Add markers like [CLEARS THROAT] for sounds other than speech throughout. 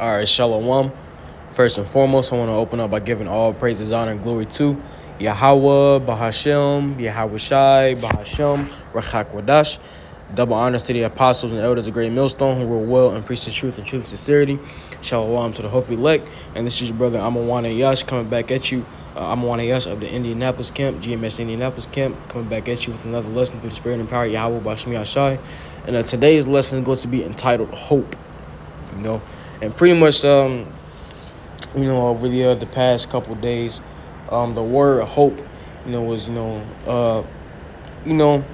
All right, Shalom. First and foremost, I want to open up by giving all praises, honor, and glory to Yahweh, Bahashem, Yahweh Shai, Bahashem, Rachak Wadash. Double honors to the apostles and elders of Great Millstone who were well and preached the truth and truth and sincerity. Shalom to the hopefully elect. And this is your brother Ahmawan Ahyash coming back at you. Uh, Ahmawan Ahyash of the Indianapolis camp, GMS Indianapolis camp, coming back at you with another lesson through the spirit and power, Yahweh Bashem Yashai. And uh, today's lesson is going to be entitled Hope. You know, and pretty much, um, you know, over the uh, the past couple days, um, the word hope, you know, was you know, uh, you know,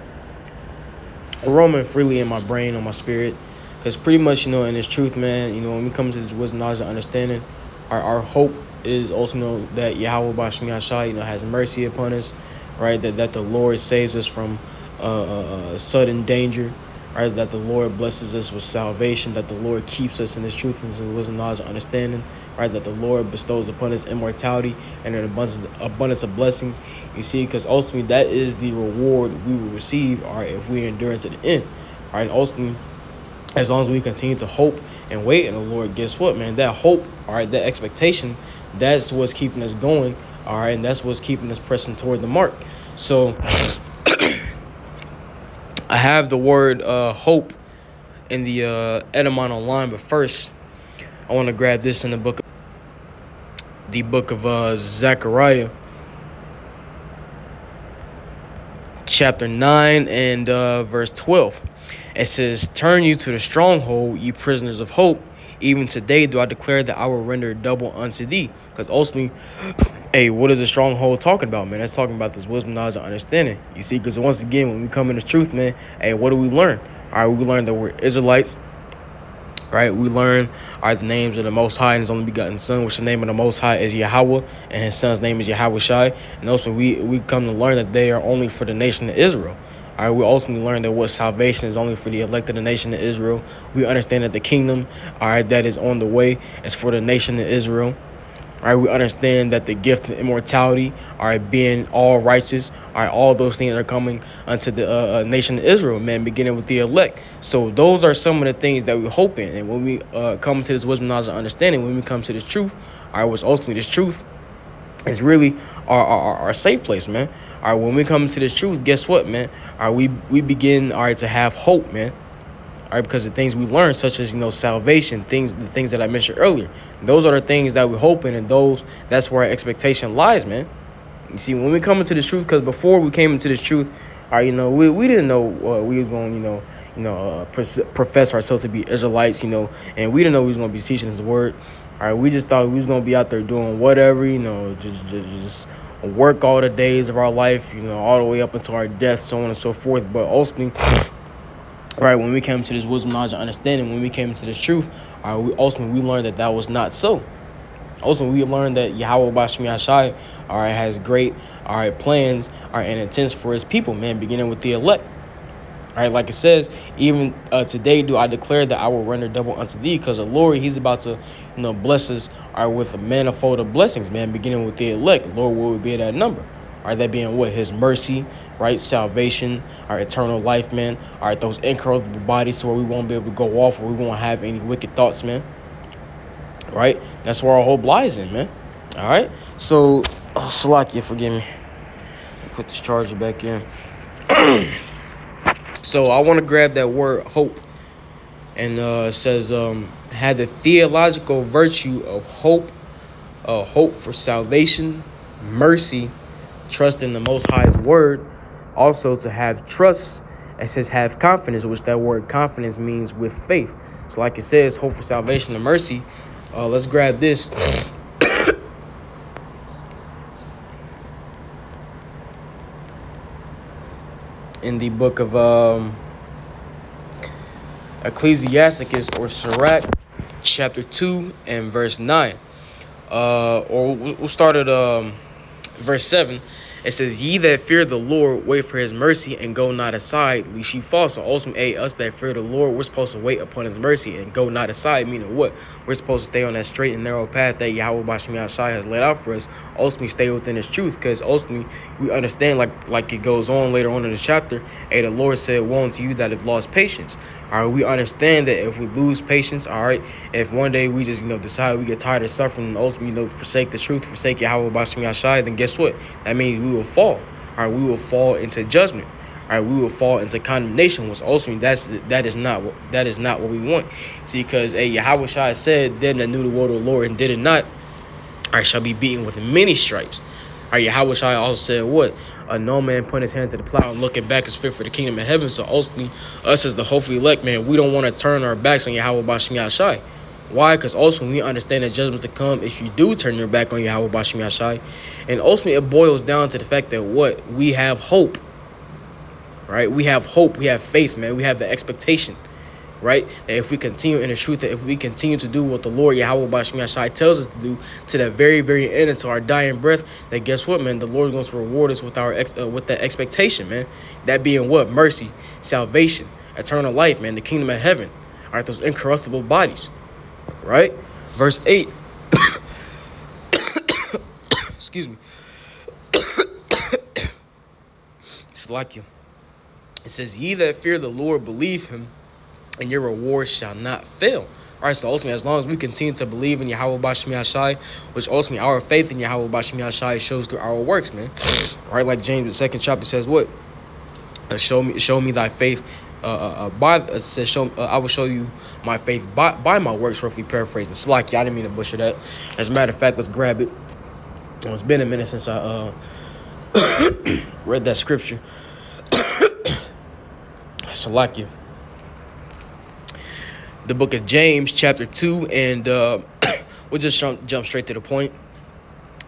roaming freely in my brain, on my spirit, because pretty much, you know, in this truth, man, you know, when we come to this wisdom, knowledge, and understanding, our our hope is also know, that Yahweh Bashem you know, has mercy upon us, right? That that the Lord saves us from uh, uh, uh sudden danger right? That the Lord blesses us with salvation, that the Lord keeps us in His truth and His wisdom, knowledge, and understanding, right? That the Lord bestows upon us immortality and an abundance, abundance of blessings. You see, because ultimately that is the reward we will receive, all right, if we endure to the end, all right? And ultimately, as long as we continue to hope and wait in the Lord, guess what, man? That hope, all right, that expectation, that's what's keeping us going, all right, and that's what's keeping us pressing toward the mark. So. I have the word uh, hope in the uh, Edemon online, but first, I want to grab this in the book, of, the book of uh, Zechariah, chapter nine and uh, verse twelve. It says, "Turn you to the stronghold, you prisoners of hope. Even today do I declare that I will render double unto thee." Because ultimately, [CLEARS THROAT] Hey, what is the stronghold talking about, man? That's talking about this wisdom, knowledge, and understanding. You see, because once again, when we come into truth, man, hey, what do we learn? All right, we learn that we're Israelites. Right, we learn are the names of the Most High and His only begotten Son, which the name of the Most High is Yahweh, and His Son's name is Yahweh Shai. And also, we we come to learn that they are only for the nation of Israel. All right, we ultimately learn that what salvation is only for the elect of the nation of Israel. We understand that the kingdom, all right, that is on the way is for the nation of Israel. All right, we understand that the gift of immortality, all right, being all righteous, all right, all those things are coming unto the uh, uh, nation of Israel, man, beginning with the elect. So those are some of the things that we hope in. And when we uh, come to this wisdom, knowledge, and understanding, when we come to this truth, all right, what's ultimately this truth is really our, our, our safe place, man. All right, when we come to this truth, guess what, man? All right, we, we begin, all right, to have hope, man right? Because the things we learn, such as you know salvation, things the things that I mentioned earlier, those are the things that we're hoping, and those that's where our expectation lies, man. You see, when we come into the truth, because before we came into this truth, all right, you know, we, we didn't know uh, we was going, you know, you know, uh, profess ourselves to be Israelites, you know, and we didn't know we was going to be teaching His word. All right, we just thought we was going to be out there doing whatever, you know, just just just work all the days of our life, you know, all the way up until our death, so on and so forth. But ultimately [SNIFFS] right when we came to this wisdom knowledge and understanding when we came to this truth uh, we ultimately we learned that that was not so ultimately we learned that Yahweh Bashem Yashai all right has great all right plans all right and intents for his people man beginning with the elect all right, like it says, even uh, today do I declare that I will render double unto thee, because the Lord, He's about to, you know, bless us, right, with a manifold of blessings, man, beginning with the elect. Lord, will be that number? Right, that being what? His mercy, right? Salvation, our eternal life, man. All right, those incorruptible bodies so where we won't be able to go off, where we won't have any wicked thoughts, man. Right? That's where our hope lies in, man. All right? So, oh, Salakia, forgive me. Put this charger back in. [CLEARS THROAT] so, I want to grab that word hope. And uh, says, um, had the theological virtue of hope, uh, hope for salvation, mercy, trust in the Most High's word, also to have trust. It says have confidence, which that word confidence means with faith. So, like it says, hope for salvation and mercy. Uh, let's grab this. [COUGHS] In the book of um, Ecclesiasticus or Sirach, chapter 2 and verse 9. Uh, or we'll start at um, verse 7. It says, Ye that fear the Lord, wait for his mercy and go not aside, lest ye fall. So also, a us that fear the Lord, we're supposed to wait upon his mercy and go not aside. Meaning what? We're supposed to stay on that straight and narrow path that Yahweh Bashim Shai has laid out for us. Ultimately, stay within his truth. Because ultimately, we understand, like like it goes on later on in the chapter, hey, the Lord said, Woe unto you that have lost patience. All right, we understand that if we lose patience, all right, if one day we just, you know, decide we get tired of suffering and ultimately, you know, forsake the truth, forsake Yahweh Bashim Yashai, then guess what? That means we will fall. All right, we will fall into judgment. All right, we will fall into condemnation, which ultimately that's that is not what that is not what we want. See, because hey, Yahweh said, them that knew the word of the Lord and did it not, right, shall be beaten with many stripes. All right, wish I also said what? A no man put his hand to the plow and looking back is fit for the kingdom of heaven. So ultimately, us as the hopefully elect, man, we don't want to turn our backs on Yahweh Bashim Yashai. Why? Because also we understand the judgments to come if you do turn your back on Yahweh Bashim Yashai. And ultimately it boils down to the fact that what? We have hope. Right? We have hope. We have faith, man. We have the expectation right? That if we continue in the truth, that if we continue to do what the Lord Yahweh Bashim tells us to do to the very, very end, until our dying breath, that guess what, man? The Lord's going to reward us with our ex- uh, with that expectation, man. That being what? Mercy, salvation, eternal life, man. The kingdom of heaven. All right, those incorruptible bodies, right? Verse eight. [COUGHS] Excuse me. [COUGHS] it's like you. It says, "Ye that fear the Lord, believe Him." And your reward shall not fail. All right, so ultimately, as long as we continue to believe in Yahweh Bashmi Ashai, which ultimately our faith in Yahweh Bashmi Ashai shows through our works, man. Right, like James, the second chapter says, what? Uh, show me, show me thy faith. Uh, uh, uh by uh, says, show. Uh, I will show you my faith by, by my works. Roughly paraphrasing. Slacky, I didn't mean to butcher that. As a matter of fact, let's grab it. It's been a minute since I uh, [COUGHS] read that scripture. [COUGHS] Salakia the book of James, chapter 2, and uh, [COUGHS] we'll just jump, jump straight to the point.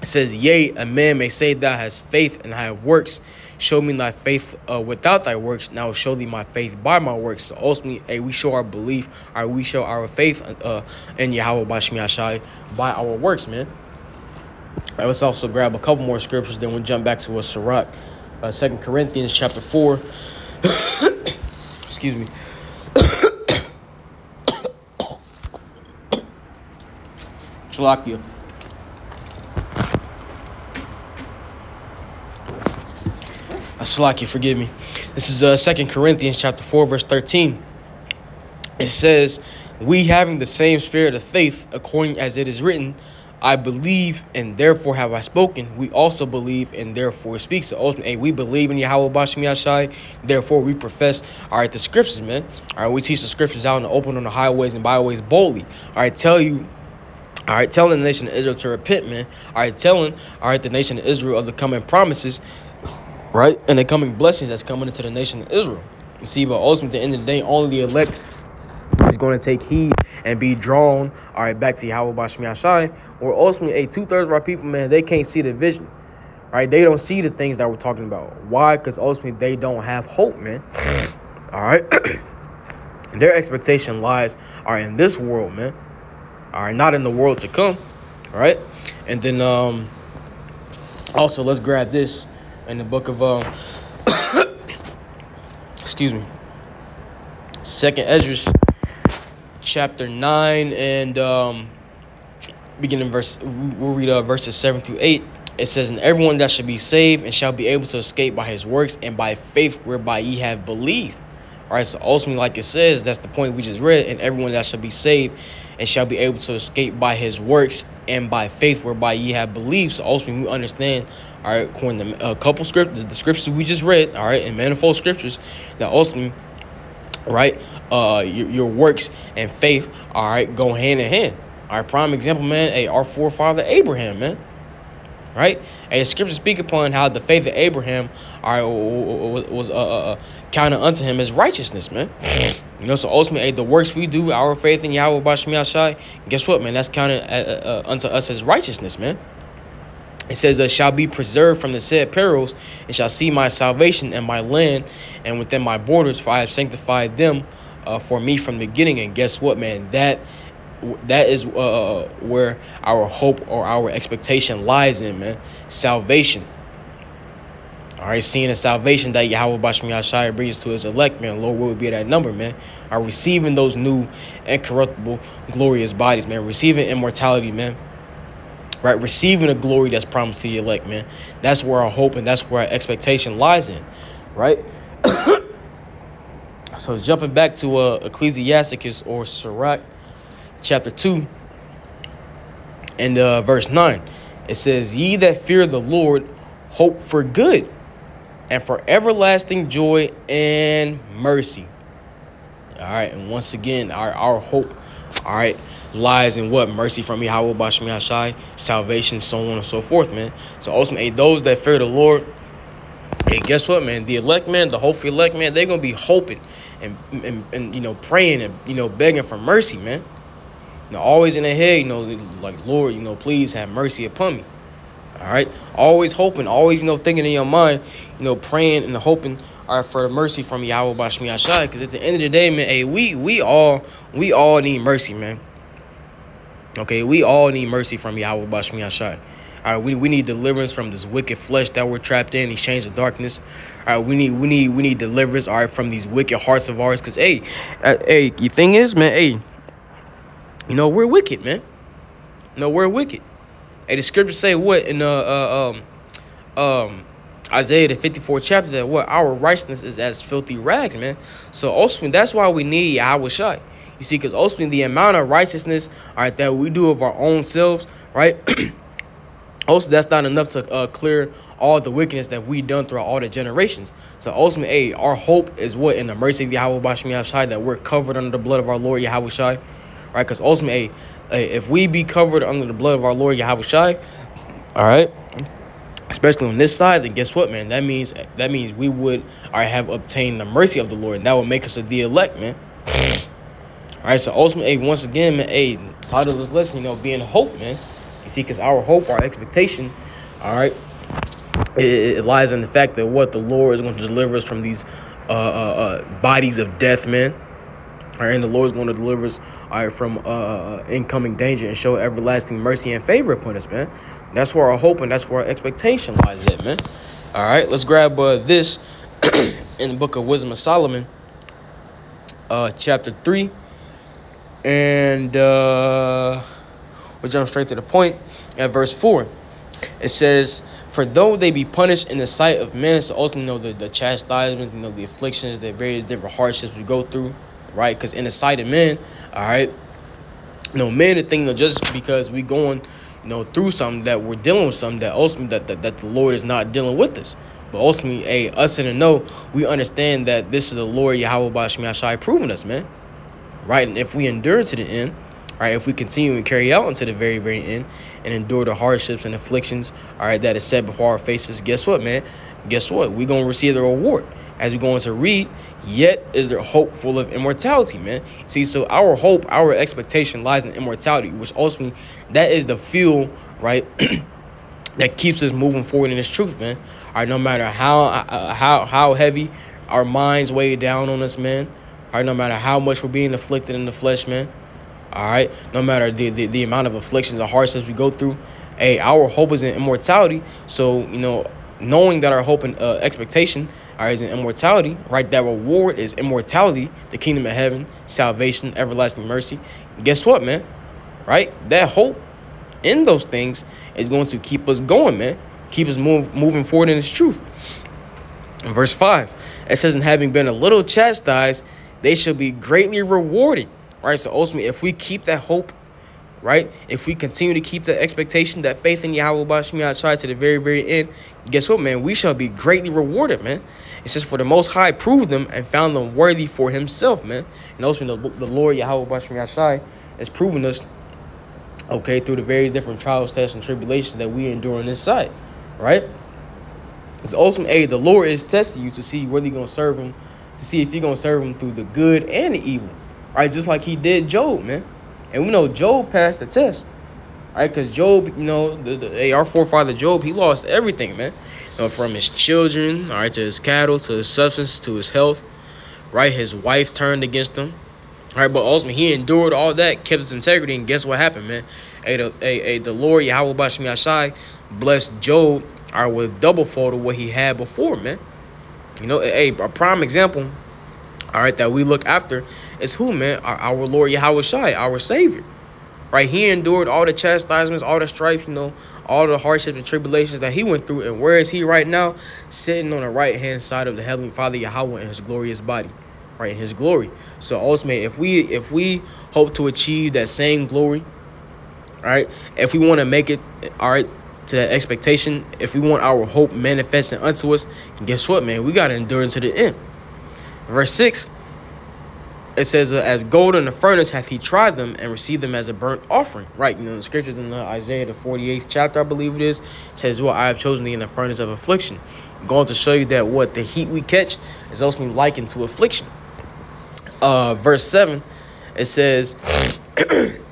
It says, Yea, a man may say thou hast faith and I have works. Show me thy faith uh, without thy works, and I will show thee my faith by my works. So ultimately, hey, we show our belief, or we show our faith uh, in Yahweh Bashmi by our works, man. Right, let's also grab a couple more scriptures, then we'll jump back to a Sirach. Uh, Second Corinthians chapter 4. [COUGHS] Excuse me. [COUGHS] Slovakia. Slovakia, forgive me. This is uh, 2 Corinthians chapter 4, verse 13. It says, We having the same spirit of faith, according as it is written, I believe and therefore have I spoken. We also believe and therefore speak. So ultimately, we believe in Yahweh Bashim Yashai. Therefore, we profess. All right, the scriptures, man. All right, we teach the scriptures out in the open on the highways and byways boldly. All right, tell you all right, telling the nation of Israel to repent, man. All right, telling, all right, the nation of Israel of the coming promises, right, and the coming blessings that's coming into the nation of Israel. You see, but ultimately, at the end of the day, only the elect is going to take heed and be drawn, all right, back to Yahweh Bashmi Ashai, or ultimately, a two thirds of our people, man, they can't see the vision, right? They don't see the things that we're talking about. Why? Because ultimately, they don't have hope, man. All right, [CLEARS THROAT] their expectation lies are in this world, man all right not in the world to come. All right and then um also let's grab this in the book of um [COUGHS] excuse me second Esdras chapter 9 and um beginning verse we'll read uh, verses 7 through 8 it says and everyone that shall be saved and shall be able to escape by his works and by faith whereby ye have believed all right so ultimately like it says that's the point we just read and everyone that shall be saved and shall be able to escape by his works and by faith whereby ye have believed. So ultimately we understand, all right, according to a couple script the scriptures we just read, all right, and manifold scriptures, that ultimately, right, uh your, your works and faith, all right, go hand in hand. All right, prime example, man, hey, our forefather Abraham, man right? And scripture speak upon how the faith of Abraham, right, was uh, uh, uh, counted unto him as righteousness, man. [SNIFFS] You know, so ultimately, the works we do, our faith in Yahweh Bashmi Shai, guess what, man? That's counted uh, uh, uh, unto us as righteousness, man. It says, uh, shall be preserved from the said perils, and shall see my salvation and my land, and within my borders, for I have sanctified them uh, for me from the beginning. And guess what, man? That that is uh, where our hope or our expectation lies in, man. Salvation. All right, seeing the salvation that Yahweh Bashmi Yashai brings to his elect, man. Lord, will be that number, man. Are receiving those new incorruptible, glorious bodies, man. Receiving immortality, man. Right, receiving the glory that's promised to the elect, man. That's where our hope and that's where our expectation lies in, right? [COUGHS] so jumping back to uh, Ecclesiasticus or Sirach, chapter two, and uh, verse nine, it says, "Ye that fear the Lord, hope for good." and for everlasting joy and mercy. All right, and once again, our, our hope, all right, lies in what? Mercy from Yahweh Bashmi Hashai, salvation, so on and so forth, man. So ultimately, those that fear the Lord, hey, guess what, man? The elect, man, the hopeful elect, man, they're gonna be hoping and, and, and you know, praying and you know, begging for mercy, man. Know, always in their head, you know, like Lord, you know, please have mercy upon me. All right, always hoping, always you know thinking in your mind, you know, praying and hoping all right, for the mercy from Yahweh Bashmi Ashai. Because at the end of the day, man, hey, we we all we all need mercy, man. Okay, we all need mercy from Yahweh Bashmi Ashai. All right, we, we need deliverance from this wicked flesh that we're trapped in, these chains of darkness. All right, we need we need we need deliverance, all right, from these wicked hearts of ours. Cause hey, uh, hey, the thing is, man, hey, you know we're wicked, man. No, we're wicked. Hey, the scriptures say what in uh, uh um um Isaiah the 54th chapter that what our righteousness is as filthy rags, man. So ultimately that's why we need Yahweh Shai. You see, because ultimately the amount of righteousness, all right, that we do of our own selves, right? [CLEARS THROAT] also, that's not enough to uh, clear all the wickedness that we done throughout all the generations. So ultimately, hey, our hope is what in the mercy of Yahweh Bashmi Shai that we're covered under the blood of our Lord Yahweh Shai, right? Because ultimately, if we be covered under the blood of our Lord Yahweh Shai, all right, especially on this side, then guess what, man? That means that means we would or have obtained the mercy of the Lord, and that would make us the elect, man. all right, so ultimately, once again, man, hey, title of this lesson, you know, being hope, man. You see, because our hope, our expectation, all right, it, it, lies in the fact that what the Lord is going to deliver us from these uh, uh, uh, bodies of death, man. And the Lord is going to deliver us all right, from uh, uh, incoming danger and show everlasting mercy and favor upon us, man. That's where our hope and that's where our expectation lies at, man. All right, let's grab uh, this [CLEARS THROAT] in the book of Wisdom of Solomon, uh, chapter 3. And uh, we'll jump straight to the point at verse 4. It says, For though they be punished in the sight of men, so also know the, the chastisements, you know, the afflictions, the various different hardships we go through right? Because in the sight of men, all right, you know, men are thinking just because we going, you know, through something that we're dealing with something that ultimately that, that, that the Lord is not dealing with us. But ultimately, hey, us in the know, we understand that this is the Lord Yahweh Bashmi proving us, man. Right? And if we endure to the end, right, if we continue and carry out unto the very, very end and endure the hardships and afflictions, all right, that is set before our faces, guess what, man? Guess what? We're going to receive the reward as we go into read, yet is there hope full of immortality, man. See, so our hope, our expectation lies in immortality, which ultimately that is the fuel, right, [CLEARS THROAT] that keeps us moving forward in this truth, man. All right, no matter how uh, how how heavy our minds weigh down on us, man. All right, no matter how much we're being afflicted in the flesh, man. All right, no matter the, the, the amount of afflictions or hardships we go through, hey, our hope is in immortality. So, you know, knowing that our hope and uh, expectation all right, is in immortality, right? That reward is immortality, the kingdom of heaven, salvation, everlasting mercy. Guess what, man? Right? That hope in those things is going to keep us going, man. Keep us move, moving forward in its truth. In verse 5, it says, And having been a little chastised, they shall be greatly rewarded. Right? So ultimately, if we keep that hope right? If we continue to keep the expectation, that faith in Yahweh Bashmi try to the very, very end, guess what, man? We shall be greatly rewarded, man. It's just for the Most High proved them and found them worthy for Himself, man. And also, the, the Lord Yahweh Bashmi Shai has proven us, okay, through the various different trials, tests, and tribulations that we endure on this side, right? It's awesome. Hey, the Lord is testing you to see whether you're gonna serve Him, to see if you're gonna serve Him through the good and the evil, right? Just like He did Job, man. And we know Job passed the test, right? Because Job, you know, the, the, hey, our forefather Job, he lost everything, man. You know, from his children, all right, to his cattle, to his substance, to his health, right? His wife turned against him, all right? But ultimately, he endured all that, kept his integrity, and guess what happened, man? Hey, the, hey, hey, the Lord Yahweh Bashmi Ashai blessed Job are with double fold of what he had before, man. You know, a, a prime example, all right, that we look after is who, man? Our, our Lord Yahweh Shai, our Savior. Right? He endured all the chastisements, all the stripes, you know, all the hardships and tribulations that he went through. And where is he right now? Sitting on the right hand side of the Heavenly Father Yahweh in his glorious body. Right, in his glory. So ultimately, if we if we hope to achieve that same glory, right? If we want to make it, all right, to that expectation, if we want our hope manifesting unto us, guess what, man? We got to endure to the end. Verse 6, it says, uh, As gold in the furnace hath he tried them and received them as a burnt offering. Right, you know, the scriptures in the Isaiah, the 48th chapter, I believe it is, says, Well, I have chosen thee in the furnace of affliction. I'm going to show you that what the heat we catch is ultimately likened to affliction. Uh, verse 7, it says, [CLEARS THROAT]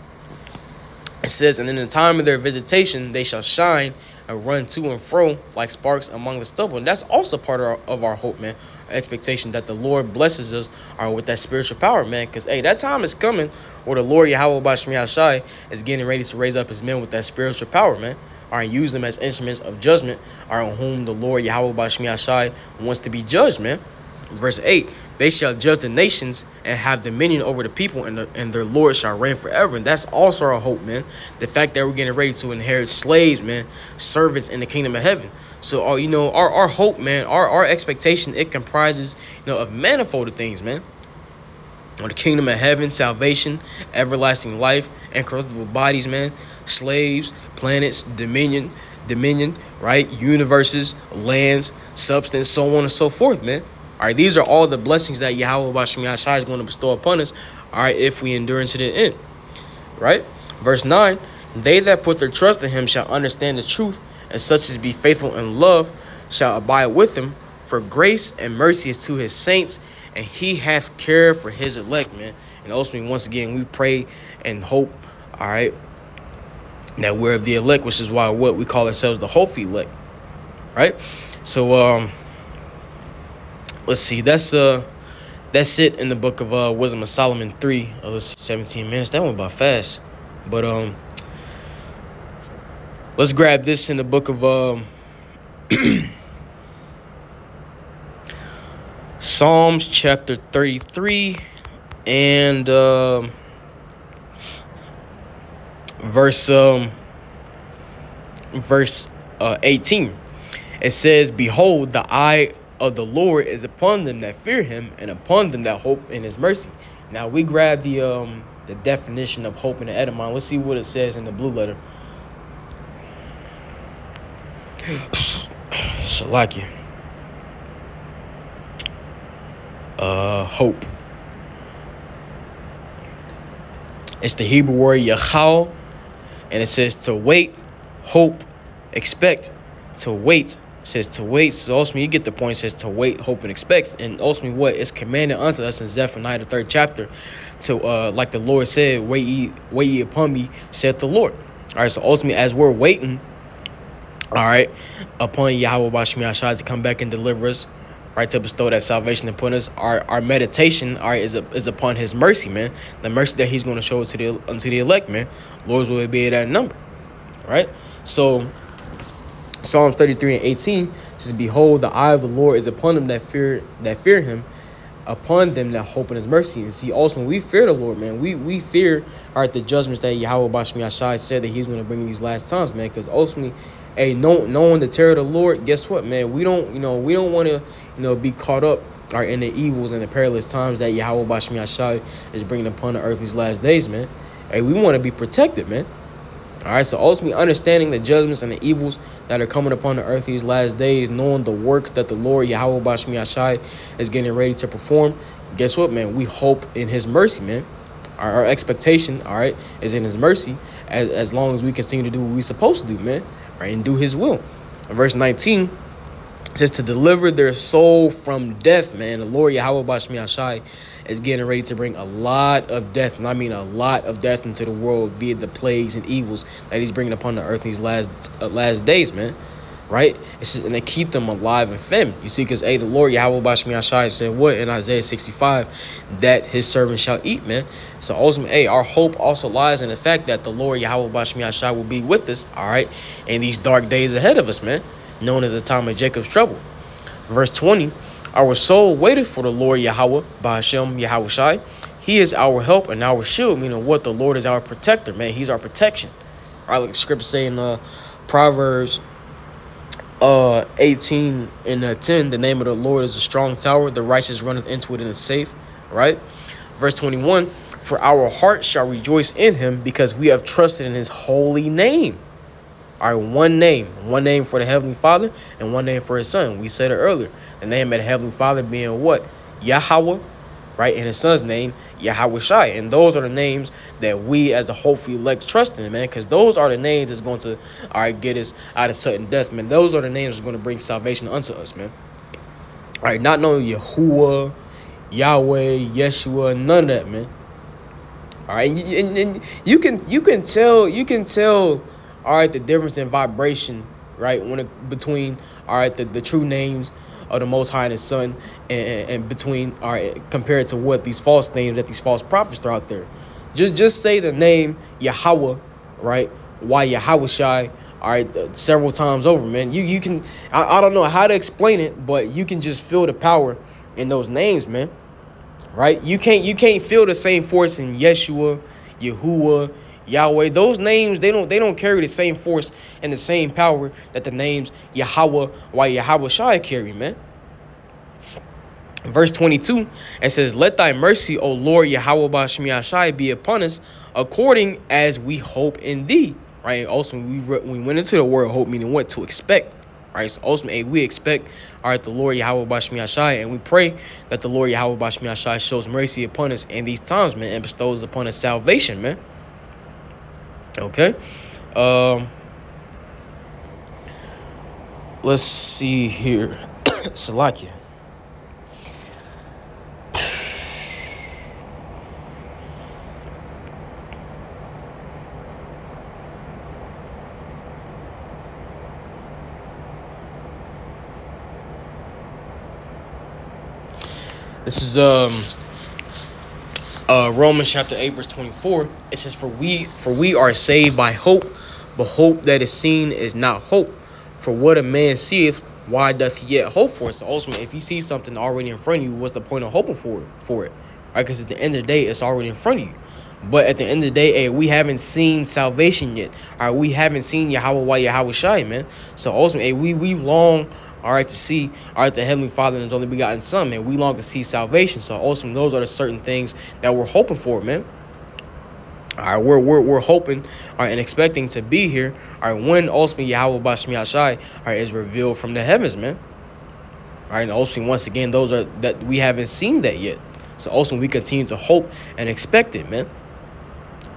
It says, And in the time of their visitation, they shall shine and run to and fro like sparks among the stubble. And that's also part of our, of our hope, man. Our expectation that the Lord blesses us are with that spiritual power, man. Because, hey, that time is coming where the Lord Yahweh Bashmi is getting ready to raise up his men with that spiritual power, man. Are use them as instruments of judgment, are on whom the Lord Yahweh Bashmi wants to be judged, man. Verse 8 They shall judge the nations and have dominion over the people, and, the, and their Lord shall reign forever. And that's also our hope, man. The fact that we're getting ready to inherit slaves, man, servants in the kingdom of heaven. So, uh, you know, our, our hope, man, our, our expectation, it comprises, you know, of manifold things, man. The kingdom of heaven, salvation, everlasting life, incorruptible bodies, man, slaves, planets, dominion, dominion, right? Universes, lands, substance, so on and so forth, man. All right, these are all the blessings that Yahweh Bashim Yashai is going to bestow upon us. All right, if we endure into the end. Right? Verse 9 They that put their trust in him shall understand the truth, and such as be faithful in love shall abide with him. For grace and mercy is to his saints, and he hath care for his elect, man. And ultimately, once again, we pray and hope, all right, that we're of the elect, which is why what we call ourselves the hopeful elect, right? So, um, let's see. That's uh, that's it in the book of uh, Wisdom of Solomon three. of the 17 minutes. That went by fast, but um, let's grab this in the book of um. [CLEARS THROAT] Psalms chapter 33 and um, verse um, verse uh, 18 it says behold the eye of the Lord is upon them that fear him and upon them that hope in his mercy. Now we grab the um the definition of hope in the Edemon. Let's see what it says in the blue letter. [SIGHS] Shalakia. Uh hope. It's the Hebrew word yachal, and it says to wait, hope, expect, to wait, says to wait. So ultimately, you get the point. Says to wait, hope, and expect. And ultimately, what is commanded unto us in Zephaniah the third chapter, to uh, like the Lord said, wait ye, wait ye upon me, said the Lord. All right. So ultimately, as we're waiting, all right, upon Yahweh Bashmi Ashad to come back and deliver us, right, to bestow that salvation upon us. Our our meditation, all right, is a, is upon His mercy, man. The mercy that He's going to show to the unto the elect, man. Lord's will be that number, right? So Psalms 33 and 18 says, Behold, the eye of the Lord is upon them that fear that fear him, upon them that hope in his mercy. And see, also when we fear the Lord, man, we we fear all right the judgments that Yahweh Bashmi Ashai said that he's going to bring in these last times, man. Because ultimately, hey, no, knowing the terror of the Lord, guess what, man? We don't, you know, we don't want to, you know, be caught up are in the evils and the perilous times that Yahweh Bashmi Ashai is bringing upon the earth these last days, man. Hey, we want to be protected, man. All right, so ultimately understanding the judgments and the evils that are coming upon the earth these last days, knowing the work that the Lord Yahweh Bashmi Ashai is getting ready to perform. Guess what, man? We hope in His mercy, man. Our, our expectation, all right, is in His mercy as, as long as we continue to do what we're supposed to do, man, right, and do His will. Verse 19 says to deliver their soul from death, man. The Lord Yahweh Bashmi is getting ready to bring a lot of death, and I mean a lot of death into the world via the plagues and evils that he's bringing upon the earth in these last uh, last days, man. right? It says, and they keep them alive and fed. You see, because, hey, the Lord Yahweh Bashmi said what in Isaiah 65? That his servant shall eat, man. So, ultimately, hey, our hope also lies in the fact that the Lord Yahweh Bashmi will be with us, all right, in these dark days ahead of us, man, known as the time of Jacob's trouble. Verse 20, our soul waited for the Lord Yahweh, Bahashem Yahweh Shai. He is our help and our shield, meaning what? The Lord is our protector, man. He's our protection. All right, like the scripture saying, uh, Proverbs uh 18 and uh, 10 the name of the lord is a strong tower the righteous runneth into it and is safe right verse 21 for our heart shall rejoice in him because we have trusted in his holy name right one name one name for the heavenly father and one name for his son we said it earlier the name of the heavenly father being what yahweh right? And his son's name, Yahweh Shai. And those are the names that we as the hopefully elect trust in, man, because those are the names that's going to, all right, get us out of sudden death, man. Those are the names that's going to bring salvation unto us, man. All right, not knowing Yahuwah, Yahweh, Yeshua, none of that, man. All right, and, and you can you can tell you can tell, all right, the difference in vibration, right, when it, between all right the, the true names of the Most High and His Son, and, and between all right, compared to what these false names that these false prophets throw out there. Just just say the name Yahweh, right? Why Yahweh Shai, all right, several times over, man. You you can I, I don't know how to explain it, but you can just feel the power in those names, man. Right? You can't you can't feel the same force in Yeshua, Yahuwah, Yahweh. Those names, they don't they don't carry the same force and the same power that the names Yahweh, why Yahweh Shai carry, man. Verse 22, it says, Let thy mercy, O Lord Yahweh Bashmi be upon us according as we hope in thee. Right? Also, we we went into the word hope, meaning what to expect. Right? So ultimately, we expect, all right, the Lord Yahweh Bashmi and we pray that the Lord Yahweh Bashmi shows mercy upon us in these times, man, and bestows upon us salvation, man. Okay. Um, let's see here. [COUGHS] Salakia. This is um uh, Romans chapter 8, verse 24, it says, For we for we are saved by hope, but hope that is seen is not hope. For what a man seeth, why doth he yet hope for it? So ultimately, if you see something already in front of you, what's the point of hoping for it? For it, right? Because at the end of the day, it's already in front of you. But at the end of the day, hey, we haven't seen salvation yet. All right, we haven't seen Yahweh why Yahweh Shai, man. So ultimately, hey, we we long all right, to see, all right, the Heavenly Father and His only begotten Son, man. We long to see salvation. So, awesome. Those are the certain things that we're hoping for, man. All right, we're, we're, we're hoping all right, and expecting to be here. All right, when ultimately Yahweh Bashmi Ashai all right, is revealed from the heavens, man. All right, and ultimately, once again, those are that we haven't seen that yet. So, also, we continue to hope and expect it, man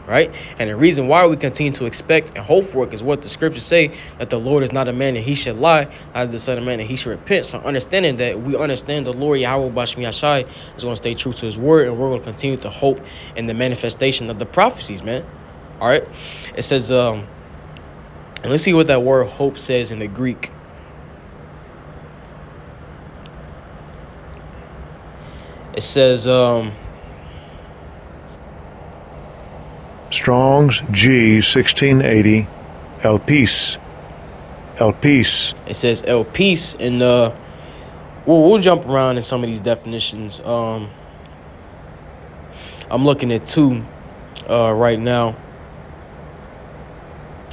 right? And the reason why we continue to expect and hope for it is what the scriptures say that the Lord is not a man that he should lie, neither the son of man that he should repent. So understanding that we understand the Lord Yahweh Bashmi Ashai is going to stay true to his word, and we're going to continue to hope in the manifestation of the prophecies, man. All right. It says, um, and let's see what that word hope says in the Greek. It says, um, Strong's G 1680 Elpis. El Peace. It says Elpis, and uh, we'll, we'll jump around in some of these definitions. Um, I'm looking at two uh, right now,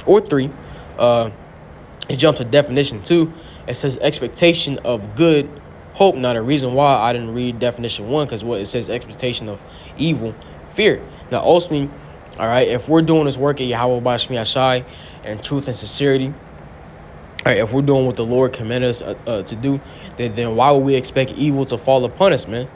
or three. Uh, it jumps to definition two. It says expectation of good hope. Now the reason why I didn't read definition one because what it says expectation of evil, fear. Now also all right, if we're doing this work at Yahweh Bashmi Ashai and truth and sincerity, all right, if we're doing what the Lord commanded us uh, uh, to do, then, then why would we expect evil to fall upon us, man?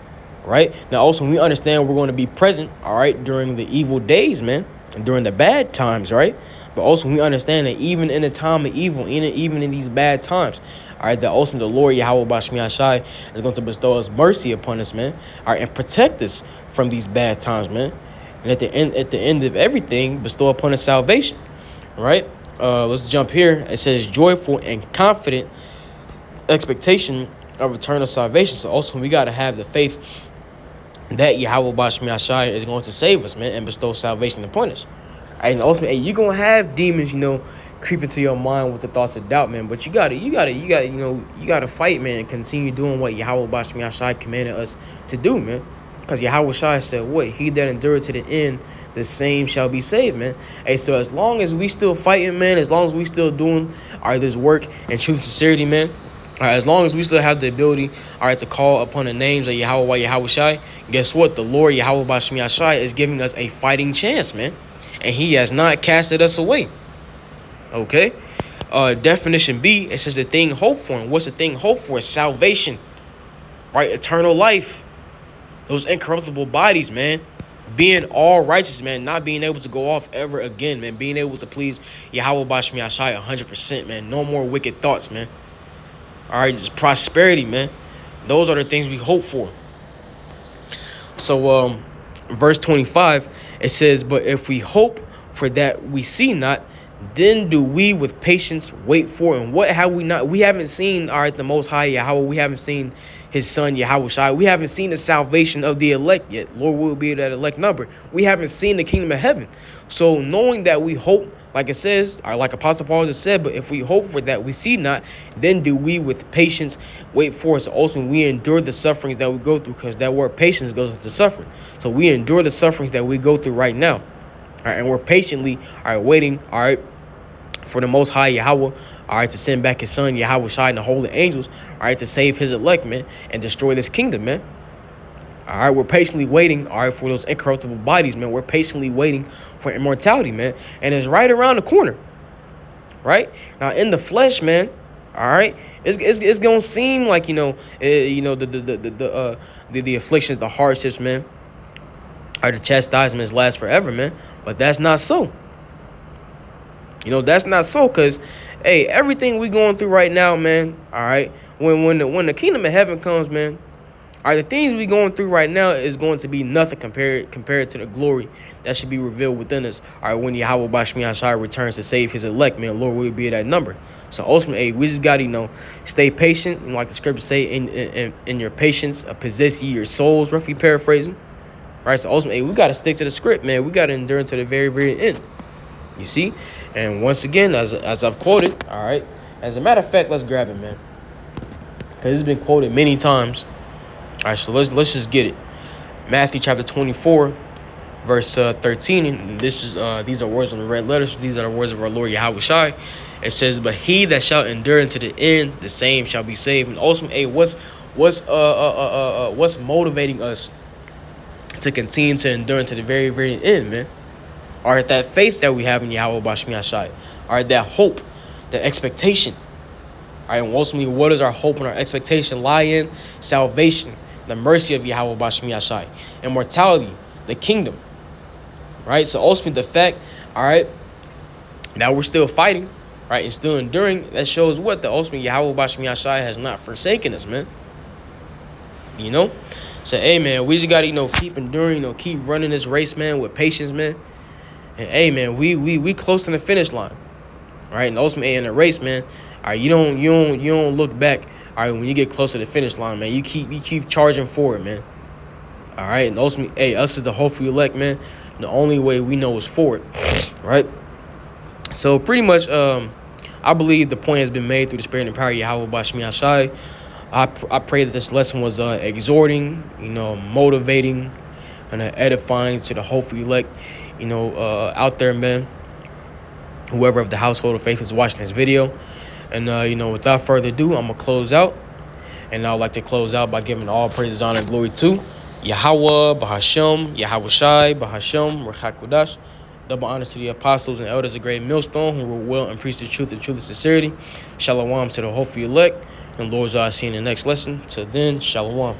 Right? Now, also, we understand we're going to be present, all right, during the evil days, man, and during the bad times, right? But also, we understand that even in the time of evil, even, even in these bad times, all right, that also the Lord Yahweh Bashmi Ashai is going to bestow us mercy upon us, man, all right, and protect us from these bad times, man and at the end at the end of everything bestow upon us salvation right uh, let's jump here. It says joyful and confident expectation of eternal salvation. So also we gotta have the faith that Yahweh Bashmi is going to save us, man, and bestow salvation upon us. And ultimately, hey, you're gonna have demons, you know, creep into your mind with the thoughts of doubt, man. But you gotta, you gotta, you gotta, you know, you gotta fight, man, and continue doing what Yahweh Bashmi commanded us to do, man. Because Yahweh Shai said, What? He that endured to the end, the same shall be saved, man. Hey, so as long as we still fighting, man, as long as we still doing all right, this work and truth and sincerity, man, all right, as long as we still have the ability, all right, to call upon the names of Yahweh Yahweh Shai, guess what? The Lord Yahweh Bashmi Shai is giving us a fighting chance, man. And he has not casted us away. Okay? Uh definition B, it says the thing hoped for. And what's the thing hoped for? Salvation. Right? Eternal life those incorruptible bodies, man. Being all righteous, man. Not being able to go off ever again, man. Being able to please Yahweh Bashmi Ashai 100%, man. No more wicked thoughts, man. All right, just prosperity, man. Those are the things we hope for. So, um, verse 25, it says, But if we hope for that we see not, then do we with patience wait for and what have we not we haven't seen all right the most high Yahweh we haven't seen his son Yahweh Shai. We haven't seen the salvation of the elect yet. Lord will be that elect number. We haven't seen the kingdom of heaven. So knowing that we hope, like it says, or like Apostle Paul just said, but if we hope for that we see not, then do we with patience wait for us. Also, we endure the sufferings that we go through because that word patience goes into suffering. So we endure the sufferings that we go through right now. All right, and we're patiently all right waiting, all right, for the most high Yahweh all right, to send back his son, Yahweh Shai, and the holy angels, all right, to save his elect, man, and destroy this kingdom, man. All right, we're patiently waiting, all right, for those incorruptible bodies, man. We're patiently waiting for immortality, man. And it's right around the corner, right? Now, in the flesh, man, all right, it's, it's, it's going to seem like, you know, it, eh, you know, the, the, the, the, uh, the, the afflictions, the hardships, man, or the chastisements last forever, man. But that's not so. You know, that's not so because hey, everything we going through right now, man, all right, when when the when the kingdom of heaven comes, man, all right, the things we going through right now is going to be nothing compared compared to the glory that should be revealed within us. All right, when Yahweh Bashmi returns to save his elect, man, Lord will be that number. So ultimately, hey, we just gotta, you know, stay patient, and like the scriptures say, in in, in your patience, uh, possess ye your souls, roughly paraphrasing. Right, so ultimately, hey, we gotta stick to the script, man. We gotta endure to the very, very end. You see? And once again, as, as I've quoted, all right, as a matter of fact, let's grab it, man. Because it's been quoted many times. All right, so let's, let's just get it. Matthew chapter 24, verse uh, 13. And this is uh, these are words on the red letters. These are the words of our Lord Yahweh Shai. It says, But he that shall endure unto the end, the same shall be saved. And also, hey, what's what's uh, uh, uh, uh, uh what's motivating us to continue to endure unto the very, very end, man? Or that faith that we have in Yahweh Bashmi Ashai. Or that hope, that expectation. All right, and ultimately, what does our hope and our expectation lie in? Salvation, the mercy of Yahweh Bashmi Ashai. Immortality, the kingdom. Right? So ultimately, the fact, all right, that we're still fighting, right, and still enduring, that shows what? The ultimate Yahweh Bashmi Ashai has not forsaken us, man. You know? So, hey, man, we just got to, you know, keep enduring, you know, keep running this race, man, with patience, man. And hey, man, we we we close to the finish line, right? And ultimately, in the race, man, all right, you don't you don't you don't look back. All right, when you get close to the finish line, man, you keep you keep charging forward, man. All right, and ultimately, hey, us as the hopeful elect, man. The only way we know is forward, [SNIFFS] right? So pretty much, um, I believe the point has been made through the spirit and power of Yahweh Bashmi Ashai. I, I pray that this lesson was uh, exhorting, you know, motivating, and uh, edifying to the hopeful elect you know, uh, out there, man. Whoever of the household of faith is watching this video. And, uh, you know, without further ado, I'm going to close out. And I'd like to close out by giving all praises, honor, and glory to Yahweh, Bahasham, Yahweh Shai, Bahasham, Rechakudash. Double honor to the apostles and elders of great millstone who were well and preached the truth and truth and sincerity. Shalom to the hopeful elect. And Lord's I see in the next lesson. Till then, Shalom.